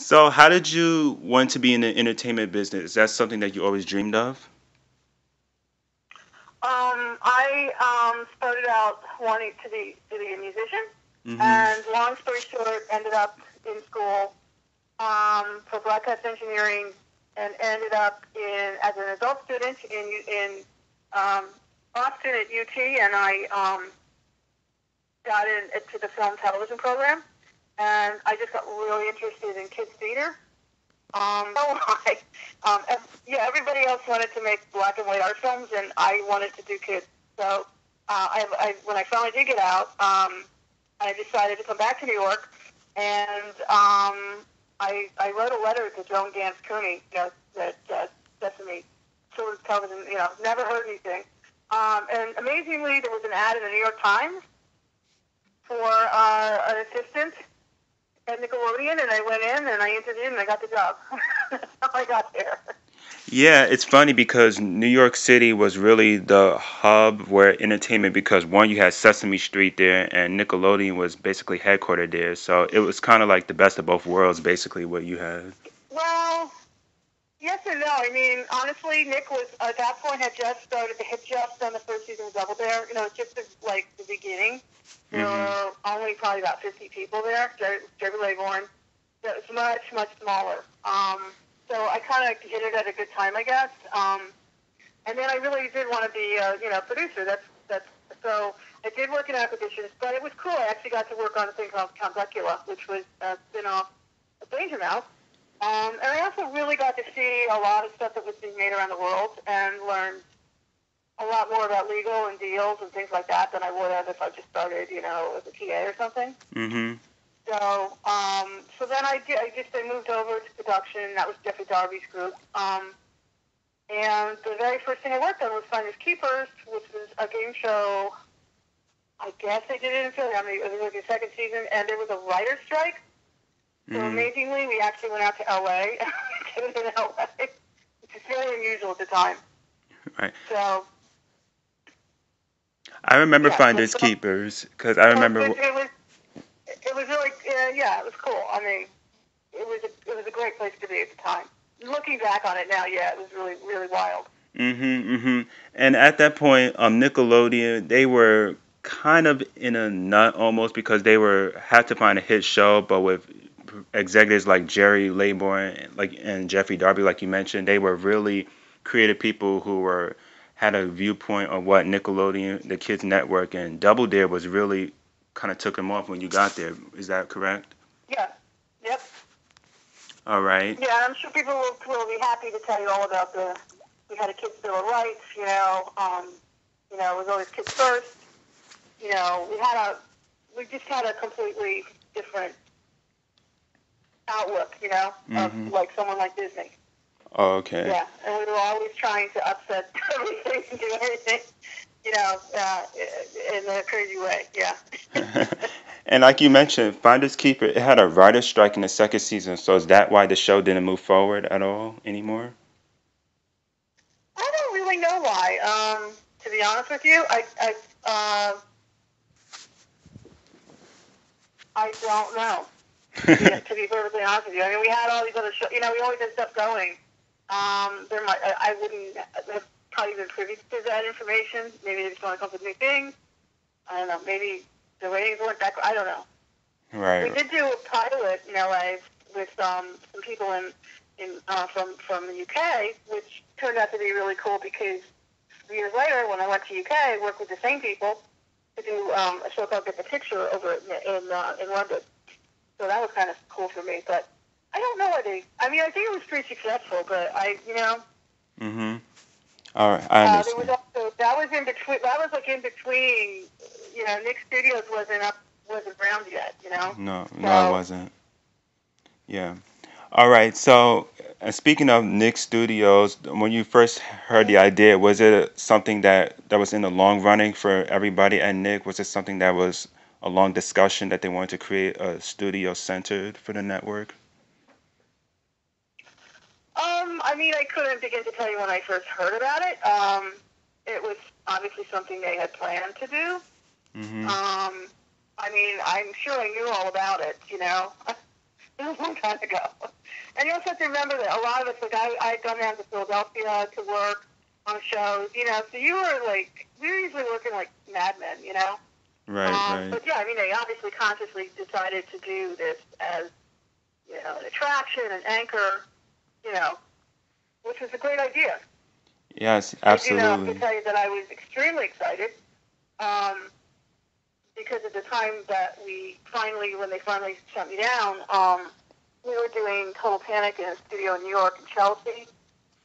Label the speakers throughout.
Speaker 1: So, how did you want to be in the entertainment business? Is that something that you always dreamed of?
Speaker 2: Um, I um, started out wanting to be to be a musician,
Speaker 1: hmm
Speaker 2: and long story short, ended up in school um, for broadcast engineering, and ended up in as an adult student in in um, Boston at UT, and I um, got into the film television program, and I just got really interested in kids theater. Um, so I, um, yeah, everybody else wanted to make black and white art films, and I wanted to do kids. So uh, I, I, when I finally did get out, um, I decided to come back to New York, and um, I, I wrote a letter to Joan Ganz Cooney, you know, that uh, Sesame Children's Television, you know, never heard anything. Um, and amazingly, there was an ad in the New York Times for uh, an assistant at Nickelodeon, and I went in and I interviewed and I got the job. How I got there.
Speaker 1: Yeah, it's funny because New York City was really the hub where entertainment, because one, you had Sesame Street there, and Nickelodeon was basically headquartered there. So it was kind of like the best of both worlds, basically, what you had.
Speaker 2: Well, yes and no. I mean, honestly, Nick was at that point had just started, had just done the first season of Double Dare. You know, it's just the, like the beginning. There
Speaker 1: hmm
Speaker 2: were only probably about 50 people there. Gerry, Gerry Laybourne. It was much, much smaller. Um, so I kind of hit it at a good time, I guess. Um, and then I really did want to be, a, you know, producer. That's that's so I did work in acquisitions, but it was cool. I actually got to work on a thing called Count Duckula, which was a spin-off of Danger Mouse. Um, and I also really got to see a lot of stuff that was being made around the world and learn a lot more about legal and deals and things like that than I would have if I just started, you know, as a TA or something.
Speaker 1: hmm
Speaker 2: So, um, so then I, did, I just I moved over to production. That was Geoffrey Darby's group. Um, and the very first thing I worked on was Finders Keepers, which was a game show. I guess they did it in Philly. I mean, it was like the second season, and there was a writer's strike. So
Speaker 1: hmm
Speaker 2: amazingly, we actually went out to LA. in LA, which is very unusual at the time.
Speaker 1: Right.
Speaker 2: So
Speaker 1: I remember
Speaker 2: yeah,
Speaker 1: Finders Keepers because I
Speaker 2: so it,
Speaker 1: remember.
Speaker 2: it was it was really uh, yeah, it was cool. I mean, it was a, it was a great place to be at the time. Looking back on it now, yeah, it was really really wild.
Speaker 1: Mm-hmm, mm-hmm. And at that point, um, Nickelodeon, they were kind of in a nut almost because they were had to find a hit show, but with executives like Gerry Laybourne, like and Geoffrey Darby, like you mentioned, they were really creative people who were had a viewpoint on what Nickelodeon, the kids network, and Double Dare was really kind of took them off when you got there. Is that correct?
Speaker 2: Yeah. Yep.
Speaker 1: All right.
Speaker 2: Yeah, I'm sure people will, will be happy to tell you all about the. We had a kids bill of rights. You know, um, you know, it was always kids first. You know, we had a. We just had a completely different outlook. You know,
Speaker 1: Mm-hmm.
Speaker 2: like someone like Disney.
Speaker 1: Oh, okay.
Speaker 2: Yeah, and we were always trying to upset everything and do everything, you know, uh, in a crazy way. Yeah.
Speaker 1: and like you mentioned, Finders Keeper, it had a writer's strike in the second season. So is that why the show didn't move forward at all anymore?
Speaker 2: I don't really know why. Um, to be honest with you, I, I, uh, I don't know. To be, to be perfectly honest with you, I mean, we had all these other shows. You know, we always had stuff going. Um, there might, I, I wouldn't have probably been privy to that information. Maybe they just want to come up with new things. I don't know. Maybe the ratings weren't that. I don't know.
Speaker 1: Right.
Speaker 2: We did do a pilot in LA with um, some people in, in uh, from from the UK, which turned out to be really cool because years later, when I went to UK, I worked with the same people to do um, a show called Get the Picture over in in, uh, in London. So that was kind of cool for me. But I don't know what they. I mean, I think it was pretty successful, but I, you know,
Speaker 1: Mm-hmm. All right. I
Speaker 2: uh, there was also that was in between. That was like in between. You know, Nick Studios wasn't up, wasn't around yet. You know,
Speaker 1: No, no, it wasn't. Yeah. All right. So, uh, speaking of Nick Studios, when you first heard the idea, was it something that that was in the long running for everybody at Nick? Was it something that was a long discussion that they wanted to create a studio centered for the network?
Speaker 2: Um, I mean, I couldn't begin to tell you when I first heard about it. Um, it was obviously something they had planned to do.
Speaker 1: Mm-hmm.
Speaker 2: Um, I mean, I'm sure I knew all about it. You know, it was a long time ago. and you also have to remember that a lot of us, like I, I had gone down to Philadelphia to work on shows, you know, so you were like, we were usually working like madmen, you know.
Speaker 1: Right,
Speaker 2: um,
Speaker 1: right.
Speaker 2: But yeah, I mean, they obviously consciously decided to do this as, you know, an attraction, an anchor, you know, which was a great idea.
Speaker 1: Yes, absolutely.
Speaker 2: I do know
Speaker 1: absolutely.
Speaker 2: to tell you that I was extremely excited um, because at the time that we finally, when they finally shut me down, um, we were doing Total Panic in a studio in New York and Chelsea.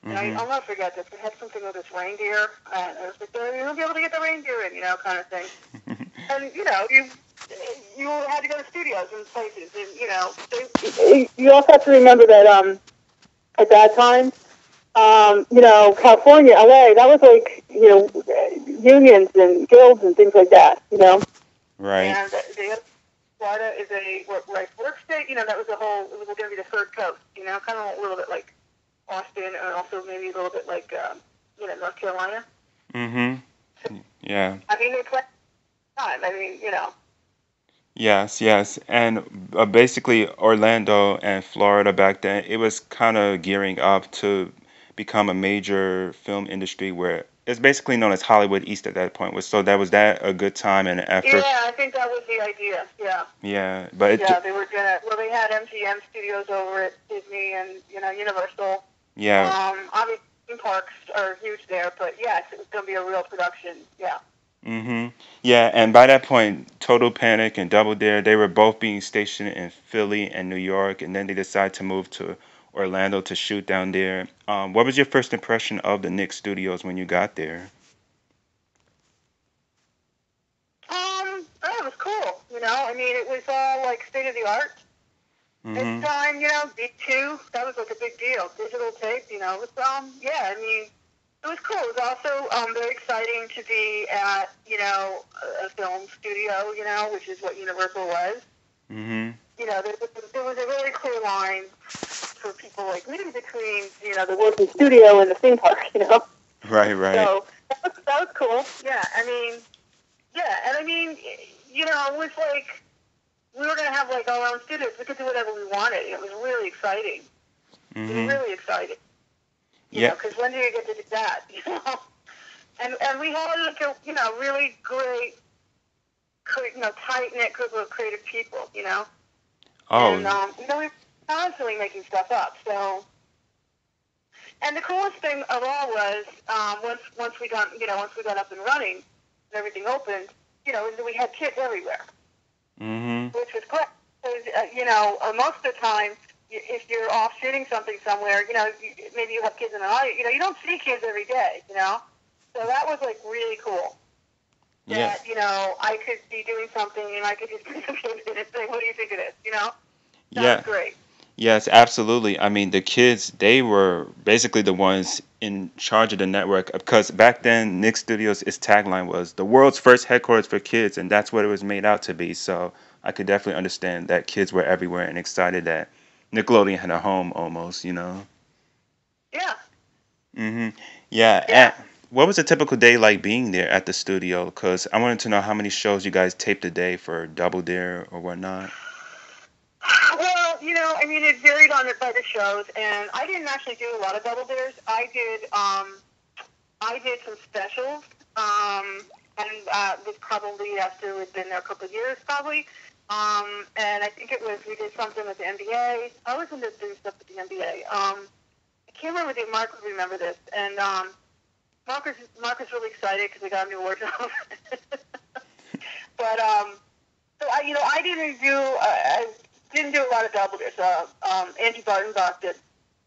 Speaker 2: And I,
Speaker 1: Mhm.
Speaker 2: I'll never forget this. We had something with this reindeer, and I was like, "Oh, "You'll be able to get the reindeer in," you know, kind of thing. and you know, you you had to go to studios and places, and you know, they, you also have to remember that um, at that time, um, you know, California, LA, that was like you know, unions and guilds and things like that, you know.
Speaker 1: right.
Speaker 2: And the Florida is a work, like work state. You know, that was a whole. It was going to be the third coast. You know, kind of a little bit like Austin, and also maybe a little bit like um, you know North Carolina.
Speaker 1: Mhm. Yeah.
Speaker 2: I mean, they play time. I mean, you know.
Speaker 1: Yes, yes. And uh, basically Orlando and Florida back then, it was kind of gearing up to become a major film industry where it's basically known as Hollywood East at that point. Was so that was that a good time and an effort?
Speaker 2: Yeah, I think that was the idea. Yeah.
Speaker 1: Yeah, but it
Speaker 2: yeah, they were gonna. Well, they had MGM studios over at Disney and you know Universal.
Speaker 1: yeah.
Speaker 2: Um, obviously theme parks are huge there, but yes, it was gonna be a real production. Yeah.
Speaker 1: Mhm. Yeah, and by that point, Total Panic and Double Dare, they were both being stationed in Philly and New York, and then they decided to move to Orlando to shoot down there. Um, what was your first impression of the Nick Studios when you got there?
Speaker 2: Um, oh, it was cool. You know, I mean, it was all like state of the art.
Speaker 1: Mhm.
Speaker 2: The time, you know, B two, that was like a big deal. Digital tape, you know, it was um, yeah, I mean, it was cool. It was also um very exciting to be at you know a, film studio, you know, which is what Universal was.
Speaker 1: Mhm.
Speaker 2: You know, there, was- there was a really clear line for people like me between you know the working studio and the theme park, you know.
Speaker 1: Right, right.
Speaker 2: So that was, that was cool. Yeah, I mean, yeah, and I mean, you know, it was like we were gonna have like our own studios. We could do whatever we wanted. It was really exciting. It was
Speaker 1: Mhm.
Speaker 2: really exciting. You
Speaker 1: Yeah.
Speaker 2: know, because when do you get to do that? You know, and and we had like a you know really great, you know, tight knit group of creative people. You know, and
Speaker 1: Oh,
Speaker 2: um, you know, we were constantly making stuff up. So. And the coolest thing of all was um, once once we got you know once we got up and running and everything opened, you know, we had kids everywhere,
Speaker 1: mhm.
Speaker 2: which was great. 'Cause, uh, you know, uh, most of the time, if you're off shooting something somewhere, you know, you, maybe you have kids in an audience, you know, you don't see kids every day, you know. So that was like really cool. That
Speaker 1: Yeah.
Speaker 2: you know, I could be doing something and I could just kids in it, saying, "What do you think of this?" You know. That
Speaker 1: Yeah.
Speaker 2: great.
Speaker 1: Yes, absolutely. I mean, the kids, they were basically the ones in charge of the network because back then, Nick Studios, its tagline was the world's first headquarters for kids, and that's what it was made out to be. So I could definitely understand that kids were everywhere and excited that Nickelodeon had a home almost, you know?
Speaker 2: Yeah.
Speaker 1: hmm Yeah.
Speaker 2: Yeah.
Speaker 1: What was a typical day like being there at the studio? Because I wanted to know how many shows you guys taped a day for Double Dare or whatnot.
Speaker 2: Well, you know, I mean, it varied on the, by the shows, and I didn't actually do a lot of double dares. I did, um, I did some specials, um, and uh, was probably after we'd been there a couple of years, probably. Um, and I think it was we did something with the NBA. I was into doing stuff with the NBA. Um, Can't remember the Mark would remember this, and um, Mark was Mark was really excited because we got a new wardrobe. but um, so I, you know, I didn't do. Uh, I didn't do a lot of double dares. Uh, um, Angie Bartenbach did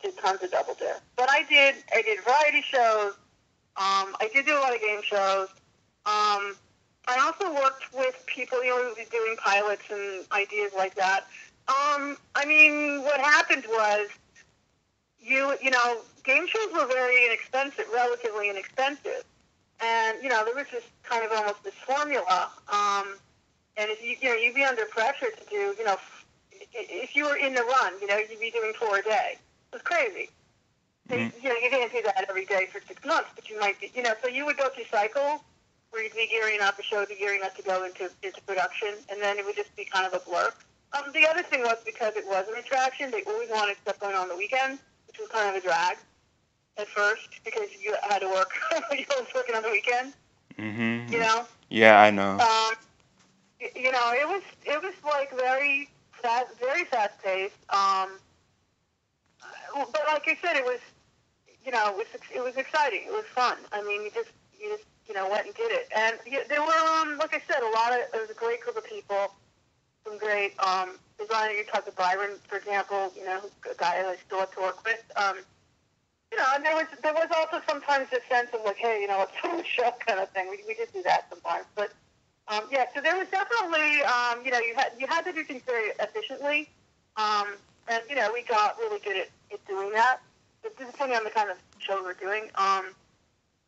Speaker 2: did tons of double dare, but I did. I did variety shows. Um, I did do a lot of game shows. Um, I also worked with people, you know, doing pilots and ideas like that. Um, I mean, what happened was, you you know, game shows were very inexpensive, relatively inexpensive, and you know, there was just kind of almost this formula. Um, and if you you know, you'd be under pressure to do, you know, if you were in the run, you know, you'd be doing four a day. It was crazy. So,
Speaker 1: Mhm.
Speaker 2: You know, you didn't do that every day for six months, but you might be, you know, so you would go through cycles where you'd be gearing up, the show would be gearing up to go into, into production, and then it would just be kind of a blur. Um, the other thing was because it was an attraction, they always wanted stuff going on the weekends, which was kind of a drag at first because you had to work. you was working on the weekend.
Speaker 1: Mhm.
Speaker 2: You know.
Speaker 1: Yeah, I know.
Speaker 2: Um, you know, it was it was like very fast, very fast paced. Um, but like I said, it was you know it was it was exciting. It was fun. I mean, you just you just you know went and did it, and yeah, there were um like I said, a lot of it was a great group of people, some great um You talked to Byron, for example, you know, a guy I still have to work with. Um, you know, and there was there was also sometimes a sense of like, hey, you know, let's a show kind of thing. We we did do that sometimes, but um, yeah. So there was definitely, um, you know, you had you had to do things very efficiently, um, and you know, we got really good at, at doing that. But depending on the kind of show we're doing, um,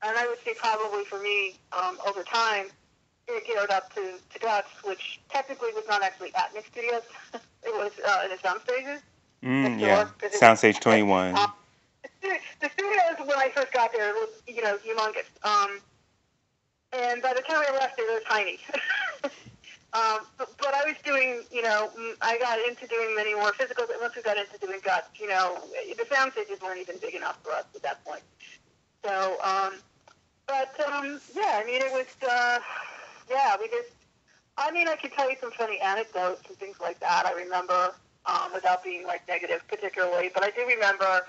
Speaker 2: and I would say probably for me, um, over time, it geared up to to Guts, which technically was not actually at Nick Studios. it was uh, in the sound stages.
Speaker 1: Mm, yeah.
Speaker 2: door, 'cause it-
Speaker 1: Soundstage 21.
Speaker 2: Um, the studios when I first got there was you know humongous, um, and by the time I left, they were tiny. um, but, but I was doing you know mm, I got into doing many more physicals. and Once we got into doing guts, you know the sound stages weren't even big enough for us at that point. So, um, but um, yeah, I mean it was uh, yeah we just. I mean, I could tell you some funny anecdotes and things like that. I remember, um, without being like negative particularly, but I do remember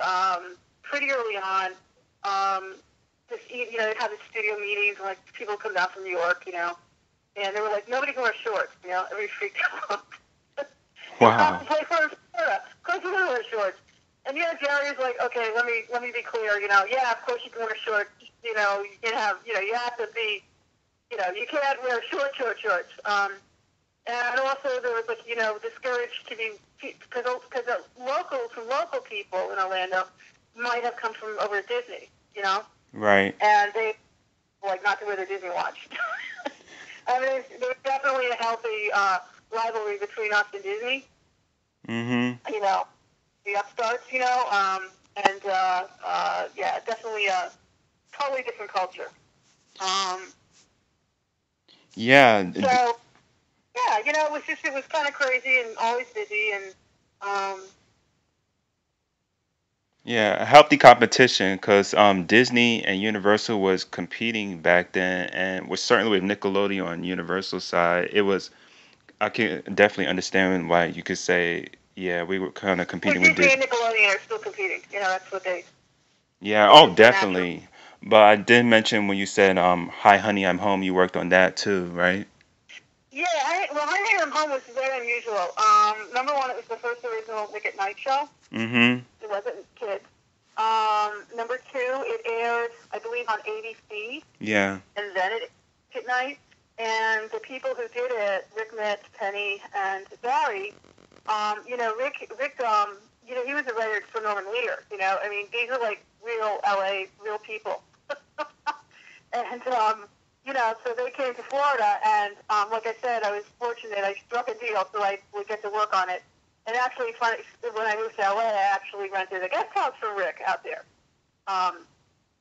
Speaker 2: um, pretty early on, um, just you know, they'd have the studio meetings and like people come down from New York, you know, and they were like, nobody can wear shorts, you know, everybody freaked out.
Speaker 1: Wow.
Speaker 2: Like we're in Florida. Of course we're gonna wear shorts. And yeah, Gerry's like, okay, let me let me be clear, you know, yeah, of course you can wear shorts, you know, you can have, you know, you have to be, you know, you can't wear short, short shorts. Um, and also there was like, you know, discouraged to be because because the locals, some local people in Orlando might have come from over at Disney, you know,
Speaker 1: Right.
Speaker 2: and they like not to wear their Disney watch. I mean, there's, there's definitely a healthy uh, rivalry between us and Disney.
Speaker 1: Mm-hmm.
Speaker 2: You know, the upstarts. You know, um, and uh, uh, yeah, definitely a totally different culture. Um,
Speaker 1: Yeah.
Speaker 2: so yeah, you know, it was just it was kind of crazy and always busy and um,
Speaker 1: Yeah, a healthy competition because um, Disney and Universal was competing back then, and was certainly with Nickelodeon on Universal side. It was, I can definitely understand why you could say, yeah, we were kind of
Speaker 2: well,
Speaker 1: competing with
Speaker 2: Disney
Speaker 1: Disney.
Speaker 2: and Nickelodeon are still competing. You know, that's what they.
Speaker 1: Yeah, oh, definitely. But I did mention when you said, um, "Hi, honey, I'm home." You worked on that too, right?
Speaker 2: Yeah, I, well, I Am Home was very unusual. Um, number one, it was the first original Nick at Night show.
Speaker 1: Mm-hmm.
Speaker 2: It wasn't kids. Um, number two, it aired, I believe, on ABC,
Speaker 1: Yeah.
Speaker 2: and then it at night. And the people who did it, Rick Mitz, Penny, and Barry, um, you know, Rick, Rick, um, you know, he was a writer for Norman Lear. You know, I mean, these are like real LA, real people. and um, you know, so they came to Florida, and um, like I said, I was fortunate. I struck a deal so I would get to work on it. And actually, when I moved to LA, I actually rented a guest house for Rick out there, um,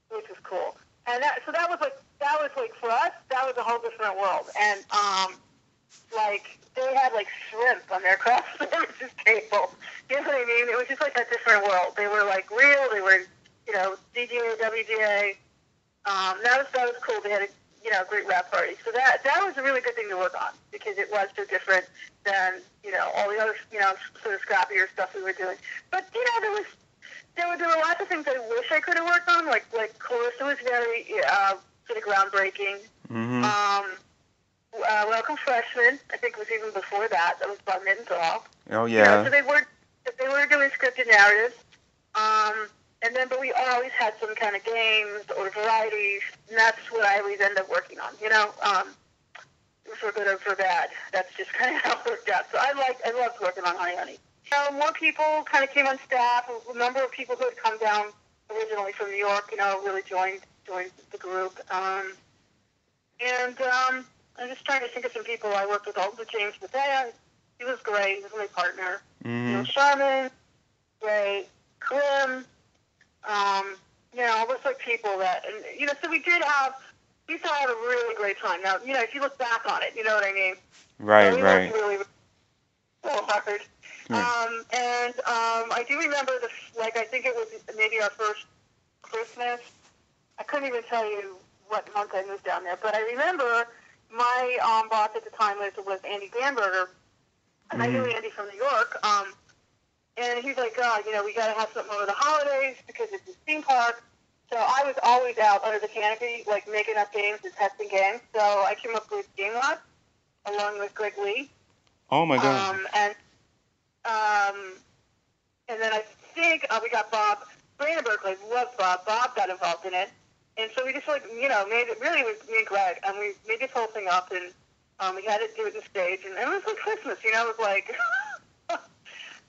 Speaker 2: which was cool. And that, so that was like that was like for us, that was a whole different world. And um, like they had like shrimp on their craft services table. You know what I mean? It was just like a different world. They were like real. They were, you know, DGA, WGA. Um, that was that was cool. They had a you know great rap party. So that that was a really good thing to work on because it was so different than you know all the other you know sort of scrappier stuff we were doing. But you know there was there were there were lots of things I wish I could have worked on. Like like Clarissa was very uh, sort of groundbreaking.
Speaker 1: Mm-hmm.
Speaker 2: Um, uh, Welcome Freshman, I think was even before that. That was by Mittenthal.
Speaker 1: Oh
Speaker 2: You know,
Speaker 1: yeah.
Speaker 2: so they were they were doing scripted narratives. Um, and then, but we always had some kind of games or varieties, and that's what I always end up working on. You know, um, for good or for bad. That's just kind of how it worked out. So I like I loved working on Honey Honey. So more people kind of came on staff. A number of people who had come down originally from New York, you know, really joined joined the group. Um, and um, I'm just trying to think of some people I worked with. All Also, James Mathea, he was great. He was my partner.
Speaker 1: Mm-hmm.
Speaker 2: Neil Sharman, great. Krim, um, you know, looks like people that, and you know, so we did have, we to have a really great time. Now, you know, if you look back on it, you know what I mean. So
Speaker 1: Right,
Speaker 2: we
Speaker 1: right.
Speaker 2: really, so hard. Um, and um, I do remember the like I think it was maybe our first Christmas. I couldn't even tell you what month I moved down there, but I remember my um, boss at the time was was Andy Bamberger, and I knew
Speaker 1: Mhm.
Speaker 2: Andy from New York. Um, and he's like, God, you know, we got to have something over the holidays because it's a theme park. So I was always out under the canopy, like making up games and testing games. So I came up with Game Lab along with Greg Lee.
Speaker 1: Oh my god.
Speaker 2: Um, and um, and then I think uh, we got Bob Brandenburg. I love Bob. Bob got involved in it, and so we just like you know made it really was me and Greg, and we made this whole thing up, and um, we had it do it the stage, and it was like Christmas. You know, it was like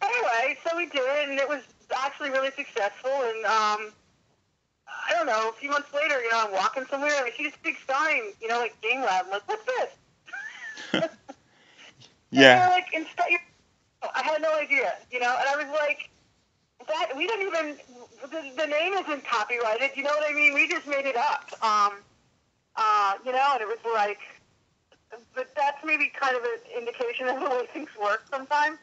Speaker 2: anyway. So we did it, and it was actually really successful, and um. I don't know. A few months later, you know, I'm walking somewhere and I see this big sign, you know, like Game Lab. I'm like, what's this?
Speaker 1: Yeah.
Speaker 2: like, insta- I had no idea, you know, and I was like, that we don't even the, the name isn't copyrighted, you know what I mean? We just made it up, um, uh, you know, and it was like, but that's maybe kind of an indication of the way things work sometimes.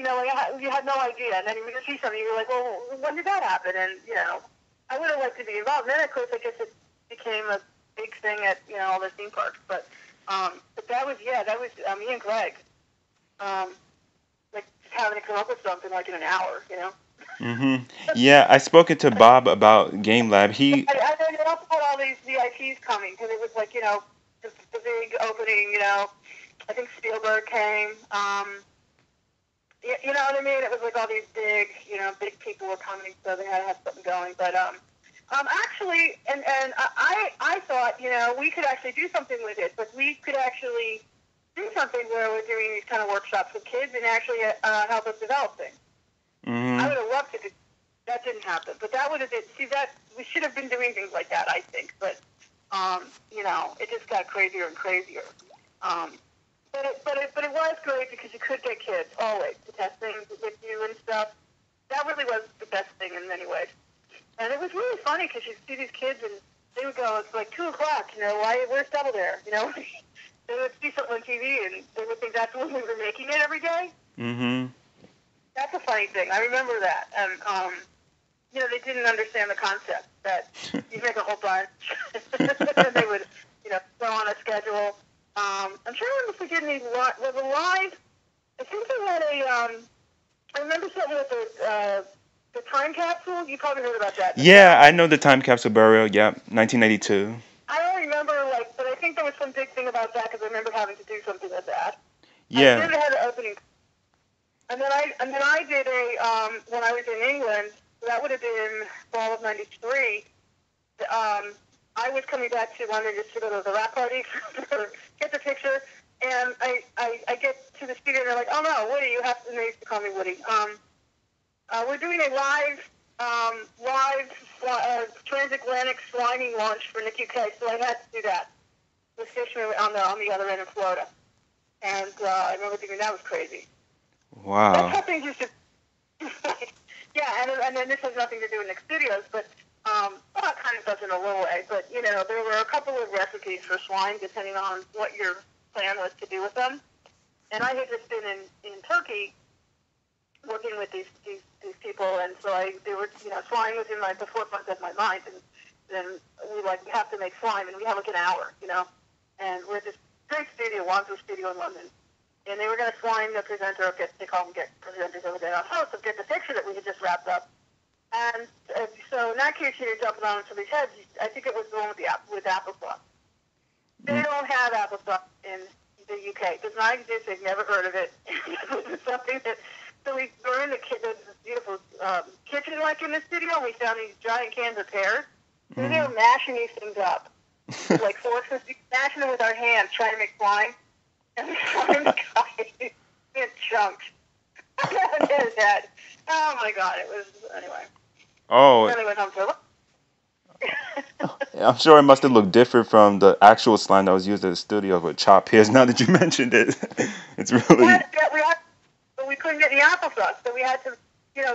Speaker 2: You know, like I you had no idea, and then you would see something, you're like, well, when did that happen? And you know, I would have liked to be involved. And then of course, I guess it became a big thing at you know all the theme parks, but. Um, but that was yeah, that was uh, me and Greg um, like just having to come up with something like in an hour, you know.
Speaker 1: Mm-hmm. Yeah, I spoken to Bob about Game Lab. He
Speaker 2: I, I then also had all these VIPs coming because it was like you know the, the big opening. You know, I think Spielberg came. Um, you, you know what I mean? It was like all these big, you know, big people were coming, so they had to have something going. But um, um, actually, and and I I thought you know we could actually do something with it, but we could actually do something where we're doing these kind of workshops with kids and actually uh, help us develop things. I
Speaker 1: mhm.
Speaker 2: would have loved to. do- That didn't happen, but that would have been. See, that we should have been doing things like that. I think, but um, you know, it just got crazier and crazier. Um, but it, but it, but it was great because you could get kids always to test things with you and stuff. That really was the best thing in many ways. And it was really funny because you see these kids and they would go, it's like two o'clock. You know, why? Where's Double Dare? You know, they would see something on TV and they would think that's when we were making it every day.
Speaker 1: Mm-hmm.
Speaker 2: That's a funny thing. I remember that. And, um, you know, they didn't understand the concept that you make a whole bunch. and they would, you know, go on a schedule. Um, I'm trying to remember if we did any li- was a live. I think they had a. Um, I remember something with the uh, the time capsule. You probably heard about that.
Speaker 1: Yeah, I know the time capsule burial. Yeah, 1992.
Speaker 2: I don't remember like, but I think there was some big thing about that because I remember having to do something with that. I
Speaker 1: Yeah.
Speaker 2: did had an opening, and then I and then I did a um, when I was in England. That would have been fall of '93. Um, I was coming back to just to go to the rap party, get the picture, and I, I I get to the studio and they're like, "Oh no, Woody, you have to." And they used to call me Woody. Um, uh, we're doing a live um, live uh, transatlantic sliming launch for Nick UK, so I had to do that. The station on the on the other end of Florida, and uh, I remember thinking that was crazy.
Speaker 1: Wow.
Speaker 2: That's how things used to. yeah, and and then this has nothing to do with Nick Studios, but um, well, kind of does in a little way. But you know, there were a couple of recipes for swine, depending on what your plan was to do with them. And I had just been in in Turkey working with these these, these people, and so I they were you know swine was in my the forefront of my mind, and then we like we have to make slime, and we have like an hour, you know, and we're at this great studio, Wandsworth Studio in London and they were going to swine the presenter up, get, they call them get presenters over there, host of get the picture that we had just wrapped up. And uh, so in that case, you're jumping on somebody's head. I think it was the one with the with applesauce. They
Speaker 1: Mm.
Speaker 2: don't have applesauce in the UK. It does not exist. They've never heard of it. it's something that. So we were in the ki- this beautiful um, kitchen, like in the studio, and we found these giant cans of pears. And they were mashing these things up like forks and smashing them with our hands, trying to make slime. And the slime guy in chunks. and his. Oh my god, it was anyway.
Speaker 1: Oh,
Speaker 2: Then we went home for
Speaker 1: I'm sure it must have looked different from the actual slime that was used at the studio with chop pears. Now that you mentioned it, it's
Speaker 2: we
Speaker 1: really.
Speaker 2: had, to get- we had, but we couldn't get any applesauce, so we had to, you know,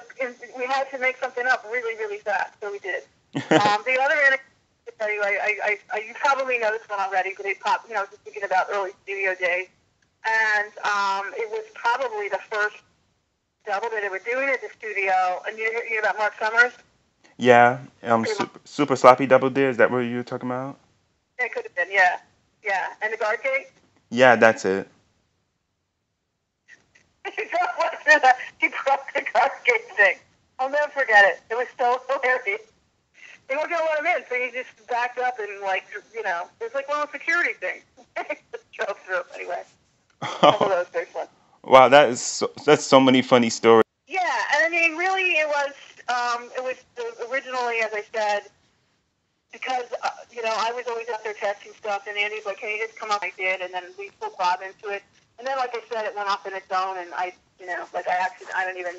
Speaker 2: we had to make something up really, really fast. So we did. Um, the other anecdote to tell you, I, I, I, I, you probably know this one already, but it popped. You know, I just thinking about early studio days. and um, it was probably the first double that they were doing it at the studio. And you hear about Mark Summers?
Speaker 1: Yeah, um, super, super sloppy double dare. Is that what you were talking about?
Speaker 2: It could have been, yeah, yeah. And the guard gate.
Speaker 1: Yeah, that's it.
Speaker 2: he broke the guard gate thing. I'll never forget it. It was so hilarious. They weren't gonna let him in, so he just backed up and like, you know, it was like one of the security things. drove through anyway.
Speaker 1: Oh. Wow, that is so, that's so many funny stories.
Speaker 2: Yeah, and I mean, really, it was um, it was originally, as I said, because uh, you know I was always out there testing stuff, and Andy's like, "Hey, just come up." I did, and then we pulled Bob into it, and then, like I said, it went off in its own, and I, you know, like I actually, I don't even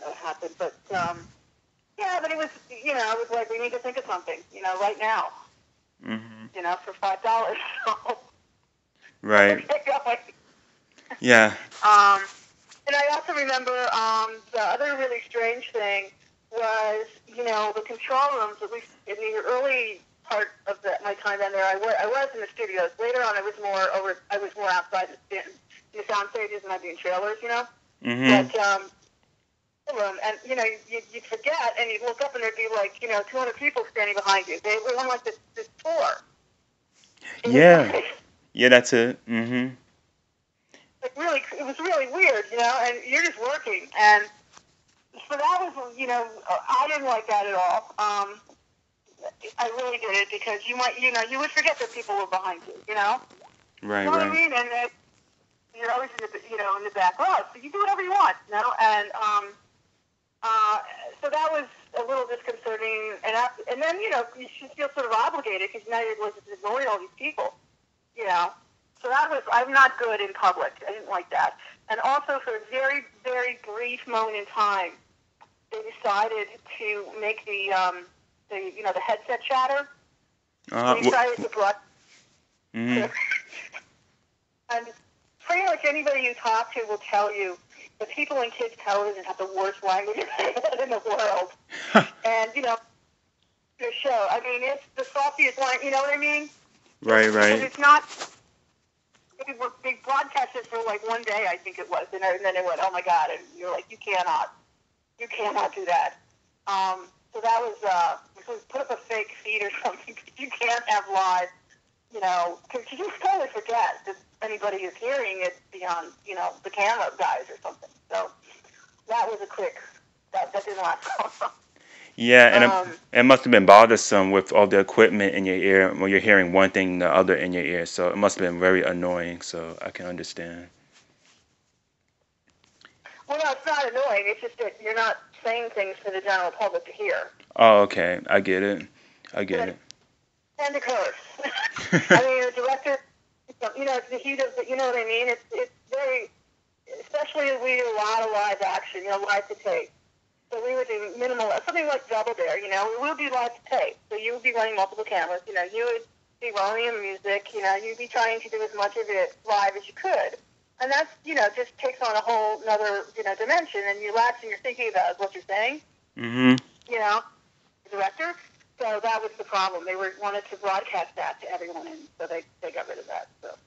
Speaker 2: know what happened, but um, yeah, but it was, you know, it was like we need to think of something, you know, right now,
Speaker 1: mm-hmm.
Speaker 2: you know, for five dollars.
Speaker 1: right. yeah.
Speaker 2: Um, and I also remember um, the other really strange thing was, you know, the control rooms, at least in the early part of the, my time down there, I was, I was in the studios. Later on, I was more over, I was more outside in the sound stages and I'd be in trailers, you know?
Speaker 1: Mm-hmm.
Speaker 2: But, um, room, and you know, you, you'd forget, and you'd look up, and there'd be like, you know, 200 people standing behind you. They were on like this, this tour.
Speaker 1: yeah, yeah, that's it. Mm-hmm.
Speaker 2: Like really, it was really weird, you know. And you're just working, and so that was, you know, I didn't like that at all. Um, I really did it because you might, you know, you would forget that people were behind you, you know.
Speaker 1: Right,
Speaker 2: you know
Speaker 1: right.
Speaker 2: what I mean? And uh, you're always in the, you know, in the back row, so you do whatever you want, you know. And um, uh, so that was a little disconcerting. And after, and then, you know, you should feel sort of obligated because now you're like ignoring all these people, you know. So that was, I'm not good in public. I didn't like that. And also, for a very, very brief moment in time, they decided to make the, um, the you know, the headset chatter.
Speaker 1: Uh,
Speaker 2: they decided to broad-
Speaker 1: mm-hmm.
Speaker 2: and pretty much anybody you talk to will tell you the people in kids television have the worst language in the world. and you know, the show. I mean, it's the saltiest line. You know what I mean?
Speaker 1: Right, right.
Speaker 2: Because it's not. They broadcast it for like one day, I think it was, and then it went, "Oh my God!" And you're like, "You cannot, you cannot do that." Um, so that was, uh, so put up a fake feed or something. You can't have live, you know, because you totally forget that anybody is hearing it beyond, you know, the camera guys or something. So that was a quick, that, that didn't last long.
Speaker 1: Yeah, and
Speaker 2: Um,
Speaker 1: it, it must have been bothersome with all the equipment in your ear when you're hearing one thing and the other in your ear. So it must have been very annoying. So I can understand.
Speaker 2: Well, no, it's not annoying. It's just that you're not saying things for the general public to hear.
Speaker 1: Oh, okay. I get it. I get it.
Speaker 2: And the curse. I mean, the director, you know, the heat of, you know what I mean? It's, it's very, especially as we do a lot of live action, you know, live to tape. So we would do minimal, something like Double Dare, you know, we would be live to tape. So you would be running multiple cameras, you know, you would be rolling in music, you know, you'd be trying to do as much of it live as you could. And that's, you know, just takes on a whole another, you know, dimension, and you relax and you're thinking about what you're saying,
Speaker 1: Mhm.
Speaker 2: you know, the director. So that was the problem. They were wanted to broadcast that to everyone, and so they, they got rid of that. So.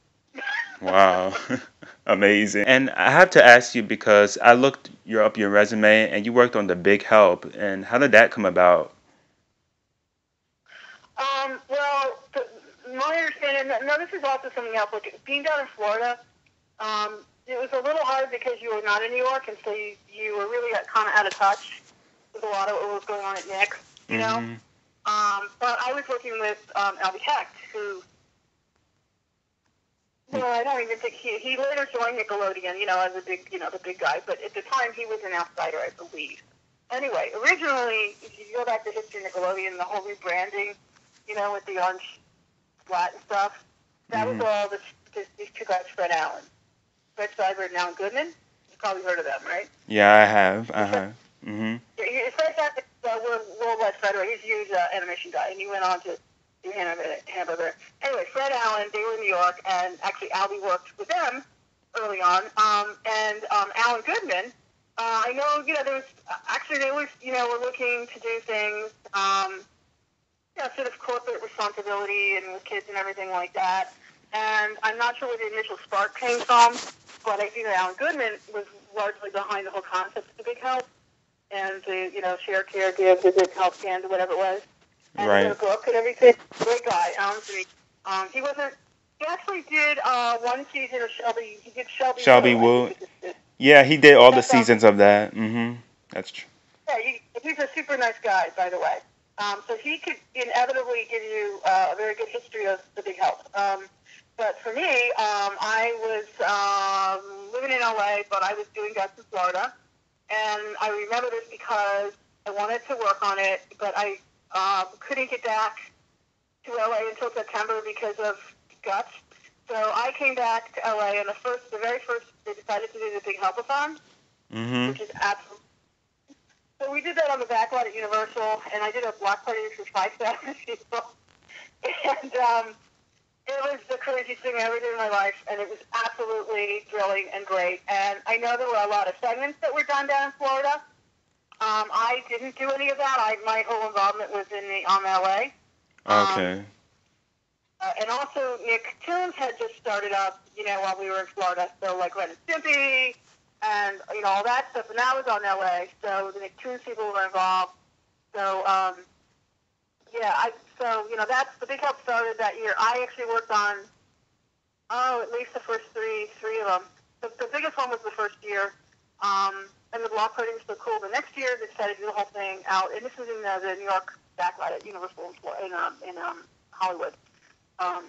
Speaker 1: Wow. Amazing. And I have to ask you because I looked your up your resume and you worked on The Big Help. And how did that come about?
Speaker 2: Um, well, the, my understanding, no, this is also something else. Like being down in Florida, um, it was a little hard because you were not in New York, and so you, you were really kind of out of touch with a lot of what was going on at Nick. You know.
Speaker 1: Mhm.
Speaker 2: Um, but I was working with um, Albie Hecht, who, well, I don't even think he he later joined Nickelodeon, you know, as a big, you know, the big guy. But at the time, he was an outsider, I believe. Anyway, originally, if you go back to history of Nickelodeon, the whole rebranding, you know, with the orange flat and stuff, that
Speaker 1: Mhm.
Speaker 2: was all this, this, these two guys, Fred Allen, Fred Seibert and Alan Goodman. You've probably heard of them, right?
Speaker 1: Yeah, I have. Have. Mhm.
Speaker 2: He- Fred Seibert, uh, World- Worldwide Frederator, he's a huge uh, animation guy, and he went on to do Hanna- Hanna-Barbera. Anyway, Fred Allen, they were in New York, and actually Albie worked with them early on. Um, and um, Alan Goodman, uh, I know, you know, there was actually they were, you know, were looking to do things, um, you know, sort of corporate responsibility and with kids and everything like that. and I'm not sure where the initial spark came from, but I think that Alan Goodman was largely behind the whole concept of the big help and the you know share care give the big help stand whatever it was. And
Speaker 1: Right.
Speaker 2: the book and everything. Great guy, Um, he wasn't. He actually did uh, one season of Shelby. He did Shelby.
Speaker 1: Shelby
Speaker 2: Woo, I
Speaker 1: Woo.
Speaker 2: think it is.
Speaker 1: Yeah, he did all the
Speaker 2: um,
Speaker 1: seasons of that. Mm-hmm. That's true.
Speaker 2: Yeah, he, he's a super nice guy, by the way. Um, so he could inevitably give you uh, a very good history of the Big Help. Um, but for me, um, I was um, living in LA, but I was doing guts in Florida, and I remember this because I wanted to work on it, but I uh, couldn't get back to LA until September because of guts. So I came back to LA, and the first, the very first, they decided to do the Big Helpathon
Speaker 1: Mhm.
Speaker 2: which is absolutely. So we did that on the back lot at Universal, and I did a block party for five thousand people, and um, it was the craziest thing I ever did in my life, and it was absolutely thrilling and great. And I know there were a lot of segments that were done down in Florida. Um, I didn't do any of that. I, my whole involvement was in the on LA. Um,
Speaker 1: Okay.
Speaker 2: Uh, and also, Nick Toons had just started up, you know, while we were in Florida. So, like Ren and Stimpy and, you know, all that stuff. And that was on LA. So, the Nick Toons people were involved. So, um, yeah, I, so, you know, that's the big help started that year. I actually worked on, oh, at least the first three, three of them. The, the biggest one was the first year. Um, and the block party was so cool. The next year, they decided to do the whole thing out. And this was in uh, the New York backlot at Universal in, in, um, in um, Hollywood. Um,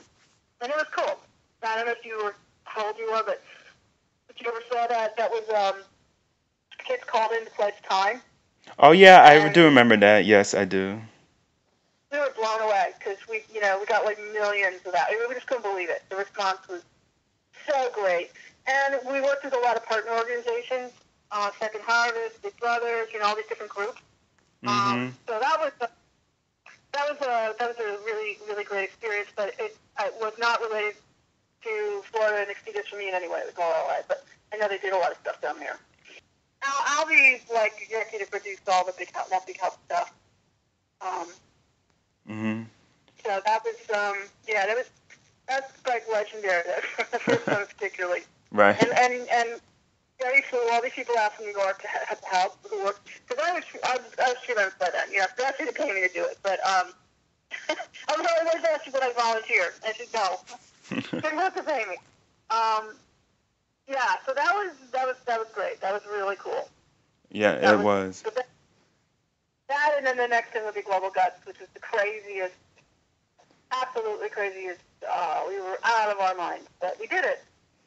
Speaker 2: and it was cool. I don't know if you were how old you were, but if you ever saw that, that was um, kids called in to pledge time.
Speaker 1: Oh yeah, I
Speaker 2: and-
Speaker 1: do remember that. Yes, I do.
Speaker 2: We were blown away because we, you know, we got like millions of that. We just couldn't believe it. The response was so great, and we worked with a lot of partner organizations, uh, Second Harvest, Big Brothers, you know, all these different groups.
Speaker 1: Mhm.
Speaker 2: Um, so that was a, that was a that was a really really great experience, but it, it was not related to Florida and Expedia for me in any way. It was all LA, but I know they did a lot of stuff down there. Al, Albie like executive produced all the big help, that big help stuff. Um,
Speaker 1: Mhm.
Speaker 2: so that was um yeah that was that's like legendary. the first one particularly
Speaker 1: Right.
Speaker 2: and and and Gary flew all these people out from New York to to help who worked because I was I was I was freelance by then. You know, they actually pay me to do it, but um, I was always asked would I volunteer. I said no. They have to pay me. Um, yeah, so that was that was that was great. That was really cool.
Speaker 1: yeah,
Speaker 2: That
Speaker 1: it was.
Speaker 2: But that, that and then the next thing would be Global Guts, which is the craziest, absolutely craziest. Uh, we were out of our minds, but we did it.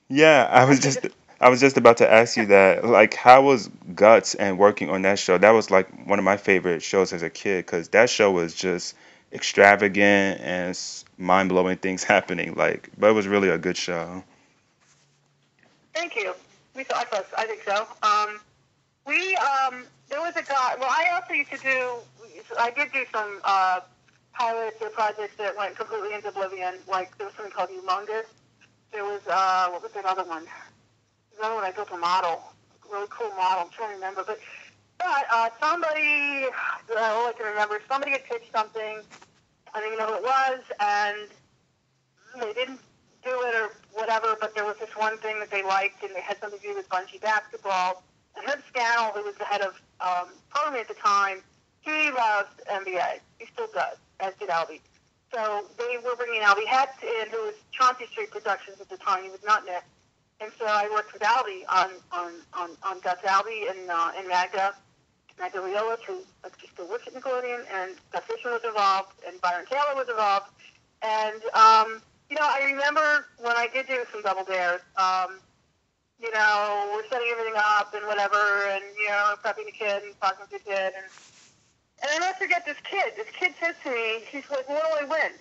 Speaker 1: Yeah, I was just I was just about to ask you that. Like, how was Guts and working on that show? That was like one of my favorite shows as a kid because that show was just extravagant and mind blowing things happening. Like, but it was really a good show.
Speaker 2: Thank you. We thought, I I think so. Um, we um, there was a guy. Well, I also used to do. I did do some uh, pilots or projects that went completely into oblivion. Like there was something called Humongous. There was uh, what was that other one? There's another one. I built a model, really cool model. I'm trying to remember, but but uh, somebody, uh, all I can remember, somebody had pitched something. I don't even know who it was, and they didn't do it or whatever, but there was this one thing that they liked, and it had something to do with bungee basketball. And Herb Scannell, who was the head of um, programming at the time, he loved NBA. He still does, as did Albie. So they were bringing Albie Hecht in, who was Chauncey Street Productions at the time. He was not Nick. And so I worked with Albie on on on, on Guts Albie and uh, and Magda Magda Liolis, who actually still works at Nickelodeon, and Gus Fishman was involved, and Byron Taylor was involved. And um, you know, I remember when I did do some double dares. Um, you know, we're setting everything up and whatever, and you know, prepping the kid and talking to the kid, and and I never forget this kid. This kid says to me, he's like, "What do I win?"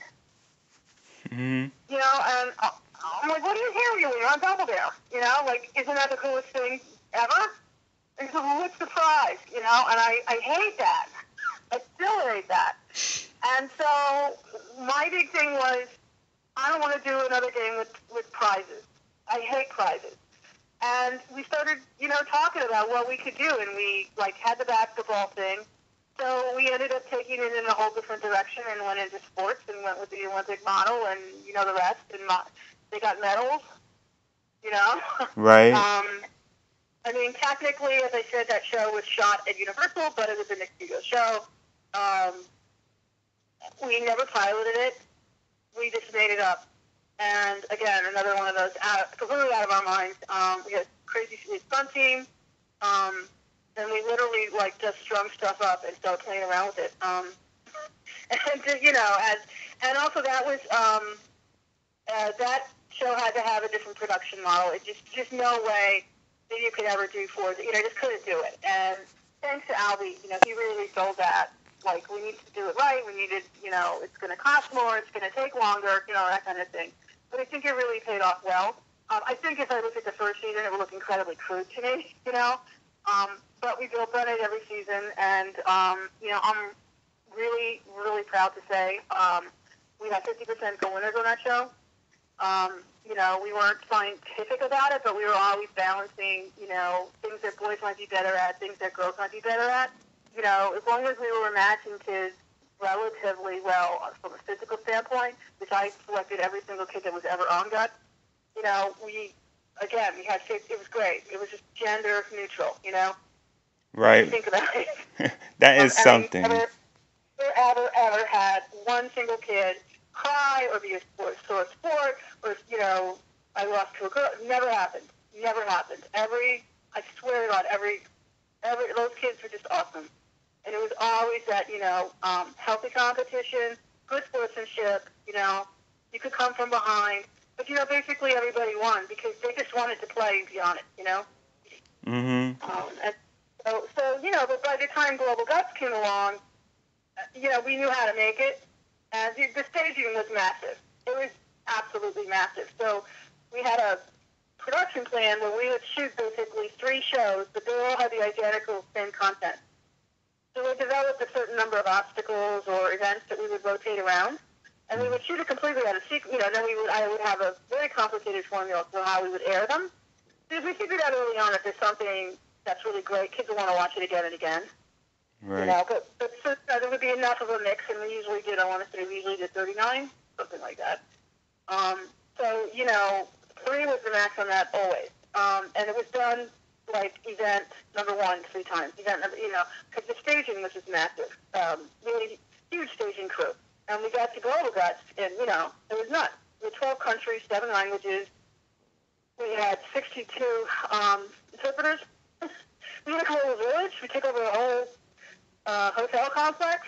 Speaker 1: Mhm.
Speaker 2: You know, and uh, I'm like, "What do you hear when you're on double dare?" You know, like, isn't that the coolest thing ever? And so, well, what's the prize? You know, and I I hate that. I still hate that. And so my big thing was, I don't want to do another game with with prizes. I hate prizes. And we started, you know, talking about what we could do, and we like had the basketball thing. So we ended up taking it in a whole different direction and went into sports and went with the Olympic model and you know the rest. And my, they got medals. You know.
Speaker 1: Right.
Speaker 2: Um, I mean, technically, as I said, that show was shot at Universal, but it was a Nick Studio show. Um, we never piloted it. We just made it up. And again, another one of those out, completely out of our minds. Um, we had crazy fun team, um, and we literally like just strung stuff up and started playing around with it. Um, and you know, as and also that was um, uh, that show had to have a different production model. It just just no way that you could ever do for you know just couldn't do it. And thanks to Albie, you know, he really sold that. Like we need to do it right. We needed, you know, it's going to cost more. It's going to take longer. You know, that kind of thing. But I think it really paid off well. Um, I think if I look at the first season, it would look incredibly crude to me. You know, um, but we built on it every season, and um, you know, I'm really, really proud to say um, we had 50% go-winners on that show. Um, you know, we weren't scientific about it, but we were always balancing, you know, things that boys might be better at, things that girls might be better at. You know, as long as we were matching kids relatively well from a physical standpoint, which I selected every single kid that was ever on Guts, you know, we, again, we had, it was great. It was just gender neutral, you know?
Speaker 1: Right.
Speaker 2: Think about it.
Speaker 1: that is
Speaker 2: Um,
Speaker 1: something.
Speaker 2: Ever, ever, ever had one single kid cry or be a sport, sore sport or, you know, I lost to a girl? Never happened. Never happened. Every, I swear to God, every, every, those kids were just awesome. And it was always that, you know, um, healthy competition, good sportsmanship, you know, you could come from behind. But, you know, basically everybody won because they just wanted to play and be on it, you know?
Speaker 1: Mm-hmm.
Speaker 2: Um, and so, so, you know, but by the time Global Guts came along, uh, you know, we knew how to make it. And the, the staging was massive. It was absolutely massive. So we had a production plan where we would shoot basically three shows, but they all had the identical same content. So we developed a certain number of obstacles or events that we would rotate around. And we would shoot it completely out of secret. You know, then we would, I would have a very complicated formula for how we would air them. Because we figured out early on if there's something that's really great, kids will want to watch it again and again. You know, but, but so, uh, there would be enough of a mix, and we usually did, I want to say, we usually did 39, something like that. Um, so, you know, three was the max on that always. Um, and it was done like event number one three times. Event number, you know, because the staging was just massive. Um, really huge staging crew. And we got to Global Guts, and, you know, it was nuts. We had 12 countries, seven languages. We had 62 um, interpreters. we had a global village. We took over a whole uh, hotel complex.